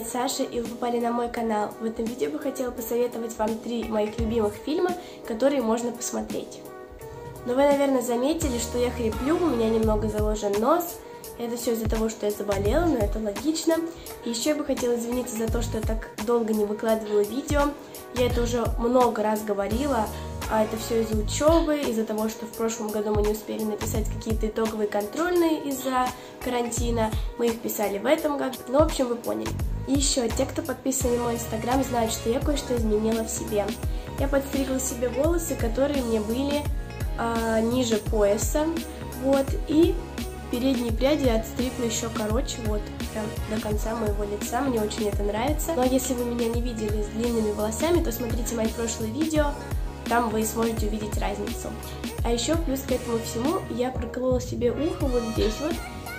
Даша, и вы попали на мой канал. В этом видео бы хотела посоветовать вам три моих любимых фильма, которые можно посмотреть. Но вы, наверное, заметили, что я хриплю, у меня немного заложен нос. Это все из-за того, что я заболела, но это логично. И еще я бы хотела извиниться за то, что я так долго не выкладывала видео. Я это уже много раз говорила, а это все из-за учебы, из-за того, что в прошлом году мы не успели написать какие-то итоговые контрольные из-за карантина. Мы их писали в этом году. Ну, в общем, вы поняли. И еще, те, кто подписан на мой инстаграм, знают, что я кое-что изменила в себе. Я подстригла себе волосы, которые мне были э, ниже пояса, вот, и передние пряди отстригла еще короче, вот, прям до конца моего лица, мне очень это нравится. Но если вы меня не видели с длинными волосами, то смотрите мои прошлые видео, там вы сможете увидеть разницу. А еще плюс к этому всему я проколола себе ухо вот здесь вот,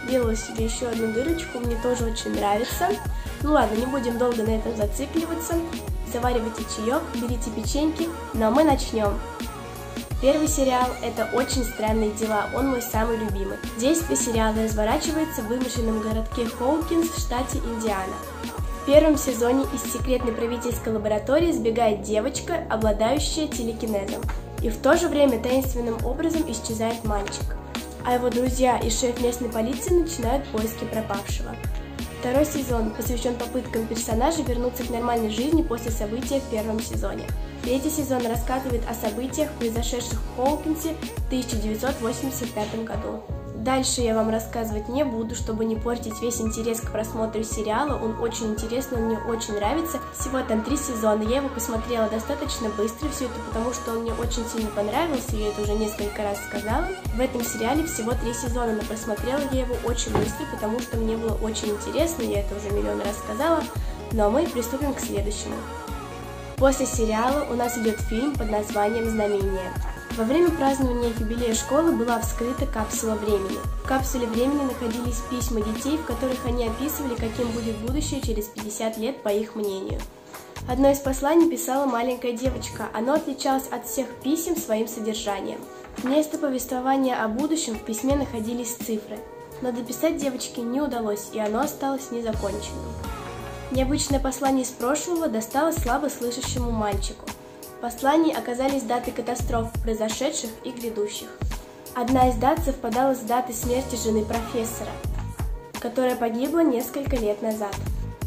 делала себе еще одну дырочку, мне тоже очень нравится. Ну ладно, не будем долго на этом зацикливаться. Заваривайте чаек, берите печеньки, но мы начнем. Первый сериал – это «Очень странные дела», он мой самый любимый. Действие сериала разворачивается в вымышленном городке Хоукинс в штате Индиана. В первом сезоне из секретной правительской лаборатории сбегает девочка, обладающая телекинезом. И в то же время таинственным образом исчезает мальчик. А его друзья и шеф местной полиции начинают поиски пропавшего. Второй сезон посвящен попыткам персонажей вернуться к нормальной жизни после событий в первом сезоне. Третий сезон рассказывает о событиях, произошедших в Хоукинсе в 1985 году. Дальше я вам рассказывать не буду, чтобы не портить весь интерес к просмотру сериала. Он очень интересный, он мне очень нравится. Всего там три сезона. Я его посмотрела достаточно быстро, все это потому, что он мне очень сильно понравился, я это уже несколько раз сказала. В этом сериале всего три сезона, но просмотрела я его очень быстро, потому что мне было очень интересно, я это уже миллион раз сказала. Но мы приступим к следующему. После сериала у нас идет фильм под названием «Знамение». Во время празднования юбилея школы была вскрыта капсула времени. В капсуле времени находились письма детей, в которых они описывали, каким будет будущее через 50 лет, по их мнению. Одно из посланий писала маленькая девочка. Оно отличалось от всех писем своим содержанием. Вместо повествования о будущем в письме находились цифры. Но дописать девочке не удалось, и оно осталось незаконченным. Необычное послание из прошлого досталось слабо слышащему мальчику – послании оказались даты катастроф, произошедших и грядущих. Одна из дат совпадала с датой смерти жены профессора, которая погибла несколько лет назад.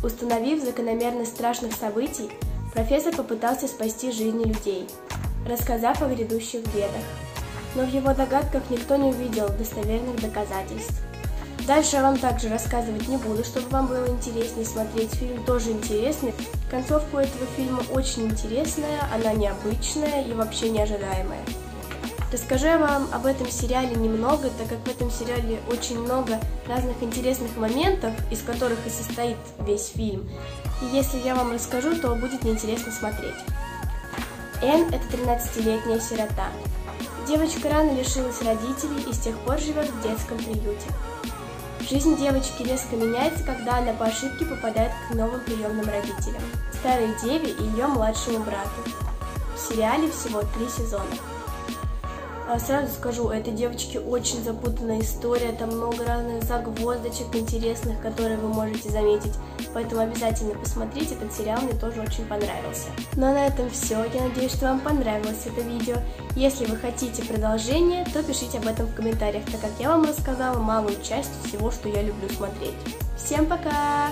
Установив закономерность страшных событий, профессор попытался спасти жизни людей, рассказав о грядущих бедах. Но в его догадках никто не увидел достоверных доказательств. Дальше я вам также рассказывать не буду, чтобы вам было интереснее смотреть. Фильм тоже интересный. Концовка этого фильма очень интересная, она необычная и вообще неожидаемая. Расскажу я вам об этом сериале немного, так как в этом сериале очень много разных интересных моментов, из которых и состоит весь фильм. И если я вам расскажу, то будет неинтересно смотреть. Энн – это 13-летняя сирота. Девочка рано лишилась родителей и с тех пор живет в детском приюте. Жизнь девочки резко меняется, когда она по ошибке попадает к новым приемным родителям, старой деве и ее младшему брату. В сериале всего три сезона. А сразу скажу, этой девочки очень запутанная история, там много разных загвоздочек интересных, которые вы можете заметить, поэтому обязательно посмотрите, этот сериал мне тоже очень понравился. Ну а на этом все, я надеюсь, что вам понравилось это видео. Если вы хотите продолжение, то пишите об этом в комментариях, так как я вам рассказала малую часть всего, что я люблю смотреть. Всем пока!